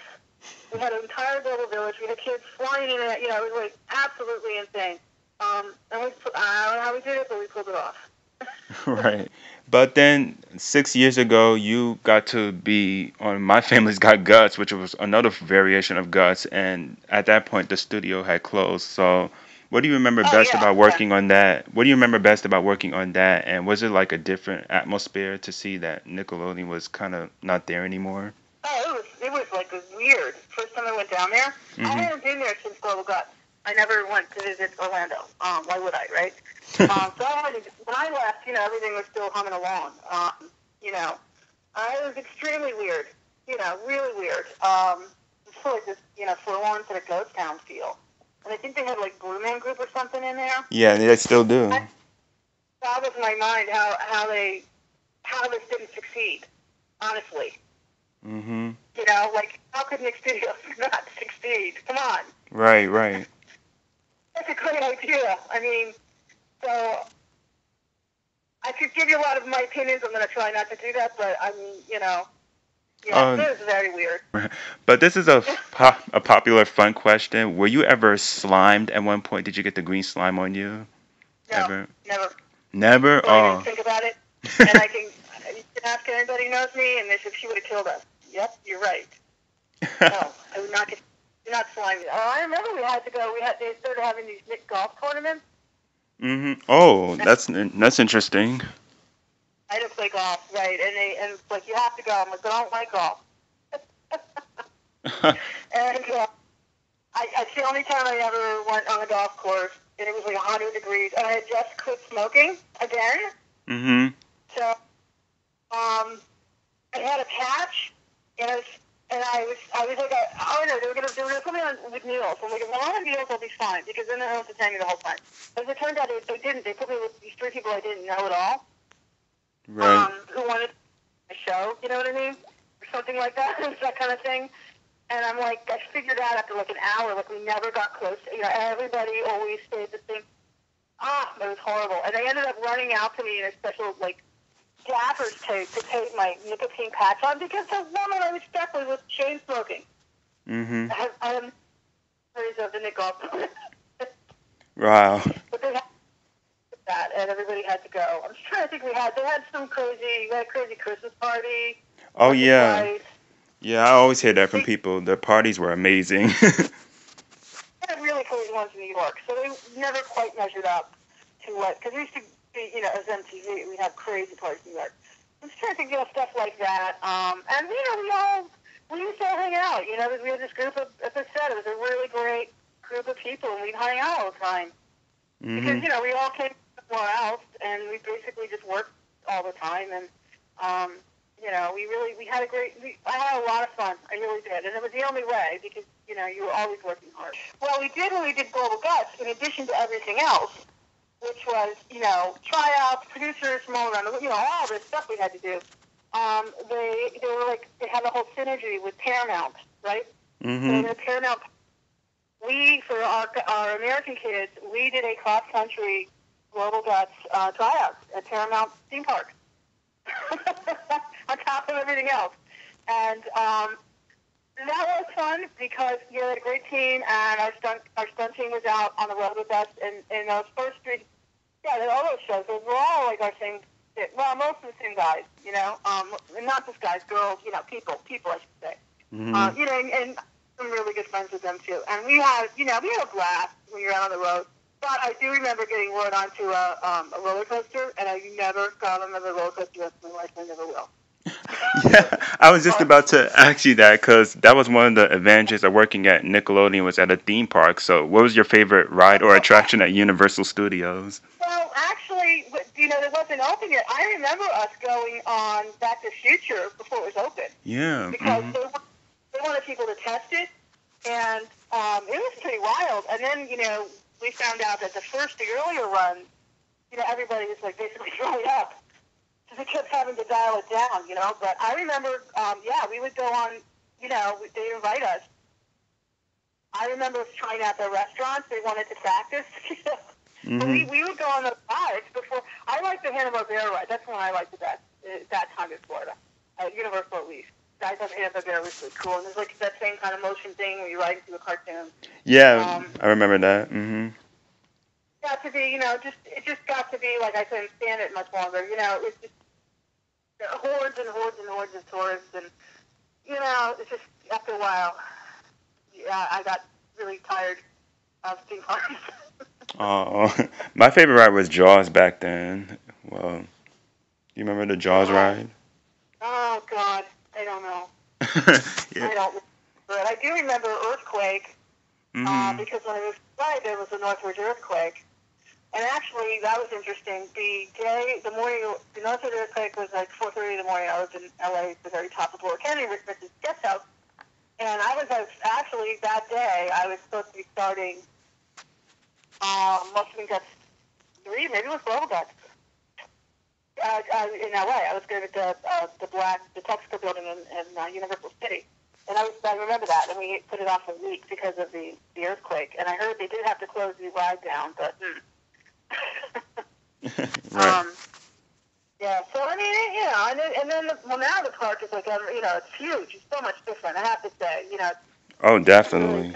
Speaker 2: We had an entire global village. We had kids flying in it. You know, it was like absolutely insane. Um, and we, I don't know how we did it, but we pulled it off.
Speaker 1: right. But then six years ago, you got to be on My Family's Got Guts, which was another variation of Guts, and at that point, the studio had closed. So, what do you remember
Speaker 2: Oh,
Speaker 1: best
Speaker 2: yeah,
Speaker 1: about
Speaker 2: yeah.
Speaker 1: working on that? What do you remember best about working on that? And was it like a different atmosphere to see that Nickelodeon was kind of not there anymore?
Speaker 2: Oh, it was it was like weird. First time I went down there, I
Speaker 1: Mhm.
Speaker 2: hadn't been there since Global Guts. I never went to visit Orlando. Um, why would I, right? um, so I to, when I left, you know, everything was still humming along. Um, you know, uh, it was extremely weird. You know, really weird. Um, it's sort of like this, you know, forlorn sort of ghost town feel. And I think they had like Blue Man Group or something in there.
Speaker 1: Yeah, they still do.
Speaker 2: boggles my mind how how they how this didn't succeed. Honestly,
Speaker 1: Mhm.
Speaker 2: you know, like how could Nick Studios not succeed? Come on,
Speaker 1: Right, right.
Speaker 2: that's a great idea. I mean, so I could give you a lot of my opinions. I'm going to try not to do that, but I mean, you know, yeah,
Speaker 1: Um,
Speaker 2: it was very weird.
Speaker 1: But this is a po- a popular fun question. Were you ever slimed at one point? Did you get the green slime on you?
Speaker 2: No,
Speaker 1: Ever?
Speaker 2: never.
Speaker 1: Never.
Speaker 2: So I
Speaker 1: Oh.
Speaker 2: didn't think about it, and I can, you can ask anybody who knows me, and they said she would have killed us. Yep, you're right. No, I would not get. You're not slimy. Oh, I remember we had to go. We had they started having these Nick golf tournaments.
Speaker 1: mhm. Oh, that's that's interesting.
Speaker 2: I don't play golf, right? And they and it's like you have to go. I'm like, I don't like golf. And uh, I, it's the only time I ever went on a golf course, and it was like 100 degrees, and I had just quit smoking again.
Speaker 1: Mm-hmm.
Speaker 2: So, um, I had a patch, and I was and I was, I was like, oh no, they were gonna, they were gonna put me on with Neils. I'm like, well, I'm on Neils, I'll be fine because then I don't have to tell you the whole time. As it turned out, they, they didn't. They put me with these three people I didn't know at all.
Speaker 1: Right.
Speaker 2: Um, who wanted a show, you know what I mean, or something like that, that kind of thing. And I'm like, I figured out after like an hour, like we never got close. You know, everybody always stayed the same. Ah, it was horrible. And they ended up running out to me in a special like gaffer's tape to tape my nicotine patch on because the woman I was stuck with was chain smoking.
Speaker 1: Mm-hmm.
Speaker 2: I, I'm stories of the Nick.
Speaker 1: Wow.
Speaker 2: but they had that, and everybody had to go. I'm just trying to think. We had they had some crazy, we had a crazy Christmas party.
Speaker 1: Oh yeah.
Speaker 2: guys.
Speaker 1: Yeah, I always hear that from people. Their parties were amazing.
Speaker 2: They had really crazy ones in New York, so they never quite measured up to what. Because we used to you know, as MTV, we'd have crazy parties in New York. I'm just trying to think of stuff like that. Um, and you know, we all we used to all hang out. You know, we had this group of, as I said, it was a really great group of people, and we'd hang out all the time. because
Speaker 1: mhm.
Speaker 2: you know we all came from somewhere else, and we basically just worked all the time, and um, you know we really we had a great. We, I had a lot of fun. I really did, and it was the only way because you know you were always working hard. Well, we did when we did Global Guts, in addition to everything else, which was you know tryouts, producers from all around the you know all this stuff we had to do. Um, they they were like they had a whole synergy with Paramount, right? So
Speaker 1: Mhm.
Speaker 2: the Paramount, we for our our American kids, we did a cross country global guts uh, tryouts at Paramount theme park. On top of everything else, and um, that was fun because you had a great team, and our stunt our stunt team was out on the road with us, and in those first three, yeah, all those shows, they were all like our same. Well, most of the same guys, you know, um, not just guys, girls, you know, people, people, I should say.
Speaker 1: Mhm.
Speaker 2: Uh, you know, and, and I'm really good friends with them too. And we had, you know, we had a blast when you're out on the road. But I do remember getting rode onto a, um, a roller coaster, and I never got on another roller coaster rest of my life. and I never will.
Speaker 1: Yeah, I was just about to ask you that because that was one of the advantages of working at Nickelodeon was at a theme park. So, what was your favorite ride or attraction at Universal Studios?
Speaker 2: Well, actually, you know, it wasn't open yet. I remember us going on Back to the Future before it was open
Speaker 1: Yeah.
Speaker 2: because
Speaker 1: mhm.
Speaker 2: they, wa- they wanted people to test it, and um, it was pretty wild. And then, you know, we found out that the first, the earlier run, you know, everybody was like basically throwing up. They kept having to dial it down, you know. But I remember, um, yeah, we would go on, you know, they'd invite us. I remember trying out the restaurants. They wanted to practice. But we, we would go on the rides before. I like the Hanna Barbera ride. That's one I like the best. uh, That time in Florida, uh, Universal at least. I thought Hanna Barbera was really cool, and there's like that same kind of motion thing where you ride into a cartoon.
Speaker 1: Yeah,
Speaker 2: um,
Speaker 1: I remember that. hmm
Speaker 2: Got to be, you know, just it just got to be like I couldn't stand it much longer. You know, it's just hordes and hordes and hordes of tourists, and you know, it's just after a while, yeah, I got really tired of theme parks.
Speaker 1: Oh, my favorite ride was Jaws back then. Well, you remember the Jaws ride?
Speaker 2: oh God, I don't know.
Speaker 1: yeah.
Speaker 2: I don't. But I do remember earthquake uh,
Speaker 1: hmm
Speaker 2: because when I was right, there was a Northridge earthquake, and actually that was interesting. The day, the morning, the Northridge earthquake was like 4:30 in the morning. I was in LA, the very top of Laurel Canyon, with Mrs. guest house, and I was actually that day I was supposed to be starting. Um, must have been guts three, maybe it was Global Guts. Uh, uh, in LA, I was going to the uh, the black the Texaco building in, in uh, Universal City. And I, was, I remember that, and we put it off a week because of the, the earthquake. And I heard they did have to close the ride down, but mm.
Speaker 1: right.
Speaker 2: um, yeah. So I mean, it, you know, and then, and then the, well, now the park is like, you know, it's huge. It's so much different. I have to say, you know,
Speaker 1: oh, definitely.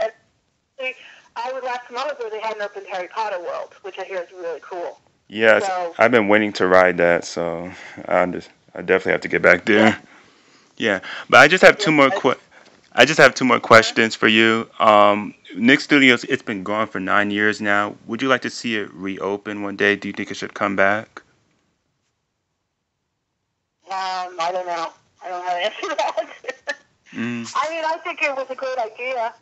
Speaker 2: I was last month where they had an open Harry Potter world, which I hear is really cool.
Speaker 1: Yes,
Speaker 2: So-
Speaker 1: I've been waiting to ride that, so I just I definitely have to get back there. Yeah, but I just have two more que- I just have two more questions for you. Um, Nick Studios, it's been gone for nine years now. Would you like to see it reopen one day? Do you think it should come back?
Speaker 2: Um, I don't know. I don't have an answer to that.
Speaker 1: Mm,
Speaker 2: I mean, I think it was a great idea.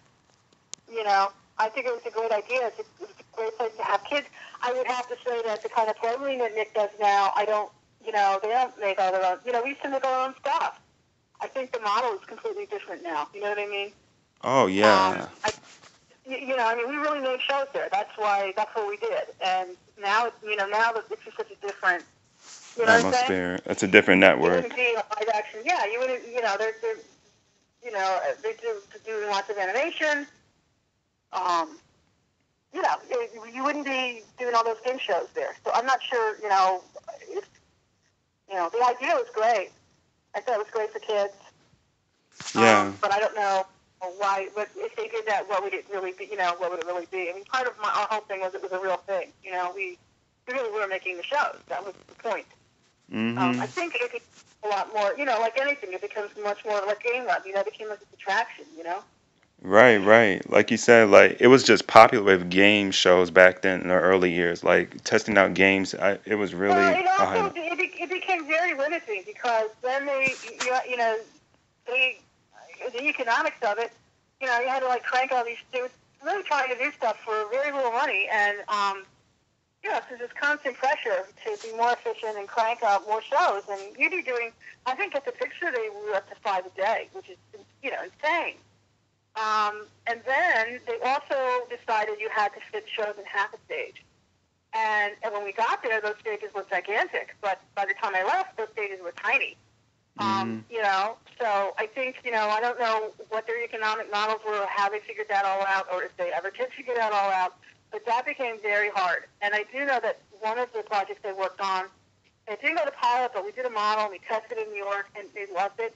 Speaker 2: You know, I think it was a great idea. It's a, it's a great place to have kids. I would have to say that the kind of programming that Nick does now, I don't, you know, they don't make all their own. You know, we used to make our own stuff. I think the model is completely different now. You know what I mean?
Speaker 1: Oh yeah.
Speaker 2: Um, I, you know, I mean, we really made shows there. That's why. That's what we did. And now, you know, now that it's just such a different. You know what I'm saying?
Speaker 1: Atmosphere. It's a different
Speaker 2: You
Speaker 1: network.
Speaker 2: wouldn't be live action. Yeah, you wouldn't. You know, they're, they're you know, uh, they do do lots of animation. Um, you know, it, you wouldn't be doing all those game shows there. So I'm not sure. You know, if, you know, the idea was great. I thought it was great for kids.
Speaker 1: Yeah.
Speaker 2: Um, but I don't know why. But if they did that, what would it really be? You know, what would it really be? I mean, part of my our whole thing was it was a real thing. You know, we we really were making the shows. That was the point.
Speaker 1: Mhm.
Speaker 2: Um, I think it a lot more, you know, like anything, it becomes much more like Game Lab. You know, it became like a attraction, you know?
Speaker 1: Right, right. Like you said, like it was just popular with game shows back then in the early years. Like testing out games, I, it was really.
Speaker 2: well, it also it, it very limiting because then they, you, you know, they, the economics of it, you know, you had to like crank all these, they were really trying to do stuff for very little money and, um, you know, so there's constant pressure to be more efficient and crank out more shows. And you'd be doing, I think at the picture they were up to five a day, which is, you know, insane. Um, and then they also decided you had to fit shows in half a stage. And, and when we got there, those stages were gigantic. But by the time I left, those stages were tiny. Um, you know, so I think, you know, I don't know what their economic models were, or how they figured that all out, or if they ever did figure that all out. But that became very hard. And I do know that one of the projects they worked on, it didn't go to pilot, but we did a model and we tested it in New York, and they loved it.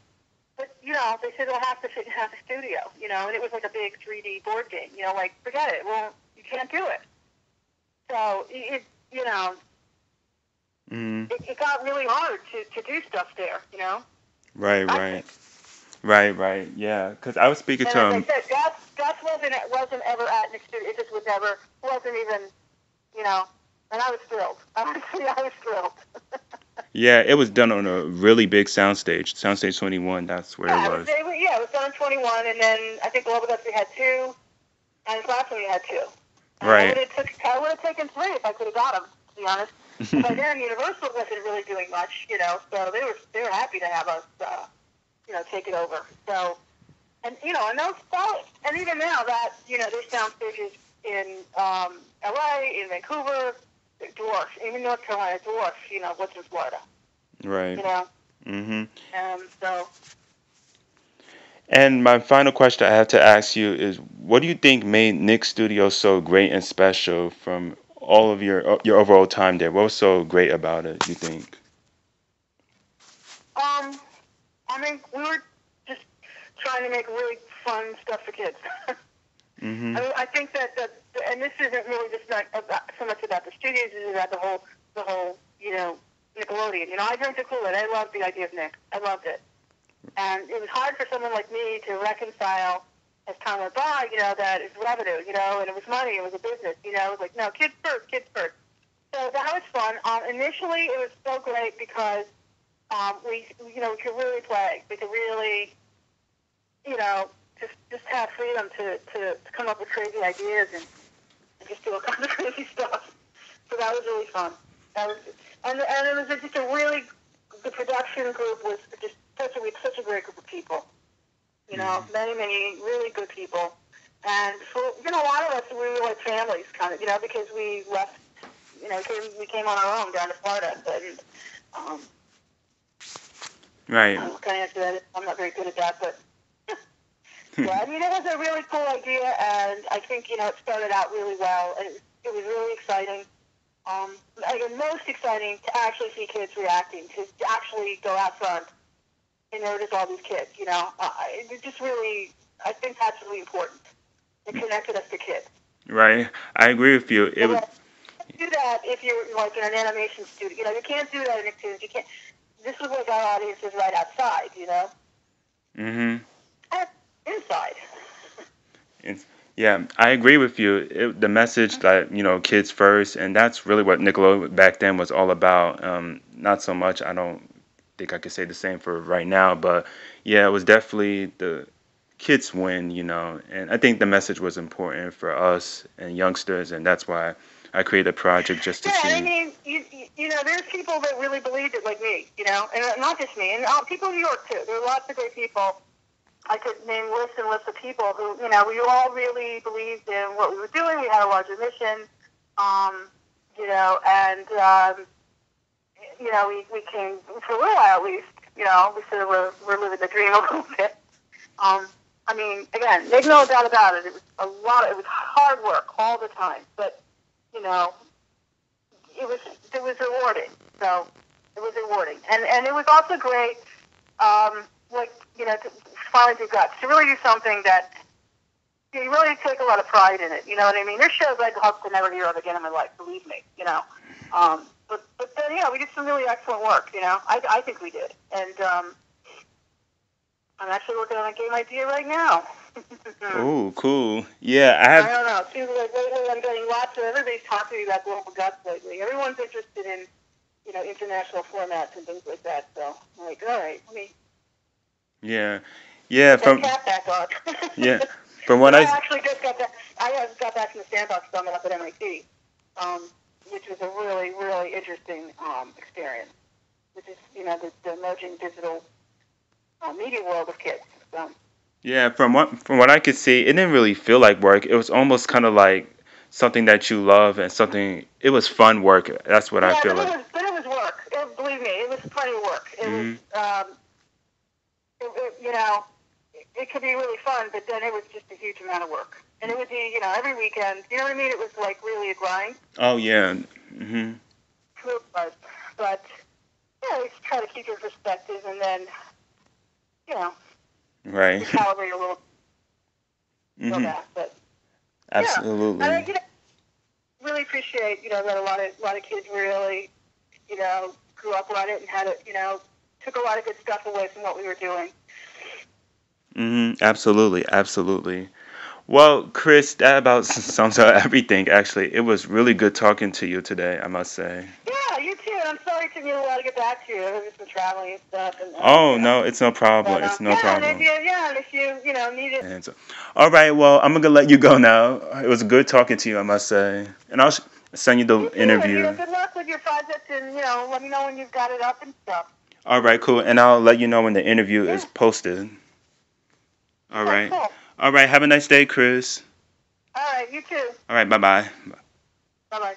Speaker 2: But you know, they said it'll have to fit in half a studio, you know, and it was like a big 3D board game, you know, like forget it. Well, you can't do it. So it, you know,
Speaker 1: Mhm.
Speaker 2: it, it got really hard to to do stuff there, you know.
Speaker 1: Right, right, right, right. Yeah, because I was speaking
Speaker 2: And
Speaker 1: to him.
Speaker 2: I said, wasn't wasn't ever at Nick Studio. It just was never wasn't even, you know. And I was thrilled. Honestly, I was thrilled.
Speaker 1: Yeah, it was done on a really big soundstage, Soundstage 21. That's where
Speaker 2: yeah,
Speaker 1: it was.
Speaker 2: they yeah, it was done in 21, and then I think Global Guts we had two, and Clapton we had two. And I
Speaker 1: Right.
Speaker 2: would have took I would have taken three if I could have got them. To be honest, by then Universal wasn't really doing much, you know, so they were they were happy to have us, uh, you know, take it over. So, and you know, and those so- and even now that you know there's sound stages in um, L.A., in Vancouver, dwarfs, even North Carolina dwarfs, you know, what's in Florida,
Speaker 1: Right.
Speaker 2: you know,
Speaker 1: Mm-hmm.
Speaker 2: um, so.
Speaker 1: And my final question I have to ask you is, what do you think made Nick Studio so great and special from all of your your overall time there? What was so great about it? You think?
Speaker 2: Um, I mean, we were just trying to make really fun stuff for kids.
Speaker 1: Mhm.
Speaker 2: I mean, I think that, that, and this isn't really just not about, so much about the studios, it's about the whole, the whole, you know, Nickelodeon. You know, I drank the Kool-Aid. I loved the idea of Nick. I loved it. And it was hard for someone like me to reconcile as time went by, you know, that it's revenue, you know, and it was money, it was a business, you know, it was like, no, kids first, kids first. So that was fun. Um, initially, it was so great because um, we, you know, we could really play. We could really, you know, just just have freedom to, to, to come up with crazy ideas and, and just do all kinds of crazy stuff. So that was really fun. That was, and and it was just a really the production group was just such a such a great group of people. You know, many many really good people, and for you know a lot of us we were like families kind of you know because we left you know came, we came on our own down to Florida and um,
Speaker 1: Right.
Speaker 2: I kind of answer that. I'm not very good at that, but yeah, I mean, it was a really cool idea, and I think you know it started out really well, and it, it was really exciting. Um, again, most exciting to actually see kids reacting, to actually go out front and notice all these kids. You know, uh, it just really, I think that's really important. It connected us to kids.
Speaker 1: Right. I agree with you. It was.
Speaker 2: do that if you're like in an animation studio. You know, you can't do that in a Nicktoons. You can't. This was like our audience is right outside. You know,
Speaker 1: Mm-hmm.
Speaker 2: and inside.
Speaker 1: Yeah, I agree with you. It, the message that you know, kids first, and that's really what Nickelodeon back then was all about. Um, not so much. I don't think I could say the same for right now, but yeah, it was definitely the kids win. You know, and I think the message was important for us and youngsters, and that's why I created a project just to
Speaker 2: yeah,
Speaker 1: see.
Speaker 2: I mean, you, you- you know, there's people that really believed it like me, you know, and uh, not just me, and uh, people in New York too. There are lots of great people. I could name lists and lists of people who, you know, we all really believed in what we were doing. We had a larger mission, um, you know, and um, you know, we, we came for a little while at least. You know, we of were, were living the dream a little bit. Um, I mean, again, make no doubt about it. It was a lot. It was hard work all the time, but you know, it was it was rewarding. So it was rewarding, and and it was also great. Um, like you know, to finally do guts to really do something that you really take a lot of pride in it. You know what I mean? There's shows I'd hope to never hear of again in my life. Believe me, you know. Um, but but then yeah, we did some really excellent work. You know, I I think we did, and um, I'm actually working on a game idea right now.
Speaker 1: Oh, cool. Yeah, I have.
Speaker 2: I don't know. It seems like lately I'm getting lots of everybody's talking to me about global guts lately. Everyone's interested in, you know, international formats and things like that. So I'm like, all right, let me
Speaker 1: Yeah, yeah. From
Speaker 2: back on.
Speaker 1: yeah, from what
Speaker 2: I
Speaker 1: I
Speaker 2: actually just got back. I just got back from the Sandbox Summit up at MIT, um, which was a really, really interesting um, experience. Which is, you know, the, the emerging digital uh, media world of kids. So,
Speaker 1: yeah from what from what I could see, it didn't really feel like work. It was almost kind of like something that you love and something. It was fun work. That's what I
Speaker 2: yeah,
Speaker 1: feel
Speaker 2: but
Speaker 1: like.
Speaker 2: it was, but it was work. It, believe me, it was plenty of work. It was, um, it, it, you know, it, it could be really fun, but then it was just a huge amount of work. And it would be, you know, every weekend. You know what I mean? It was like really a grind.
Speaker 1: Oh yeah. Mhm.
Speaker 2: But, but yeah, you just try to keep your perspective, and then, you know,
Speaker 1: Right.
Speaker 2: calibrate a little,
Speaker 1: Mhm.
Speaker 2: that. But
Speaker 1: Absolutely.
Speaker 2: And I you know, really appreciate, you know, that a lot of a lot of kids really, you know, grew up on it and had it, you know, took a lot of good stuff away from what we were doing.
Speaker 1: Mm-hmm. Absolutely, absolutely. Well, Chris, that about sums up everything. Actually, it was really good talking to you today. I must say.
Speaker 2: Yeah, you too. And I'm sorry it took me a while to get back to you. I've just been traveling and stuff. And,
Speaker 1: Oh
Speaker 2: uh,
Speaker 1: no, it's no problem.
Speaker 2: but, uh,
Speaker 1: It's no
Speaker 2: yeah,
Speaker 1: problem.
Speaker 2: And if you, yeah, and if you, you know, need it.
Speaker 1: And so, all right. Well, I'm gonna let you go now. It was good talking to you. I must say, and I'll send you the
Speaker 2: you too, and,
Speaker 1: interview.
Speaker 2: you know, good luck with your project, and you know, let me know when you've got it up and stuff.
Speaker 1: All right, cool. And I'll let you know when the interview is posted. All
Speaker 2: Yeah,
Speaker 1: right.
Speaker 2: Cool.
Speaker 1: All right. Have a nice day, Chris.
Speaker 2: All right. You too.
Speaker 1: All right. Bye bye.
Speaker 2: Bye bye.